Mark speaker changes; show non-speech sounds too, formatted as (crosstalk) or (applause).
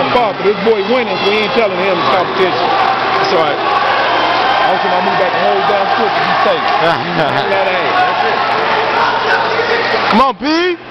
Speaker 1: my fault, but this boy winning, so we ain't telling him it's competition.
Speaker 2: That's all right.
Speaker 1: Also, I move back and hold down foot to be safe. (laughs) That
Speaker 2: Come on, P.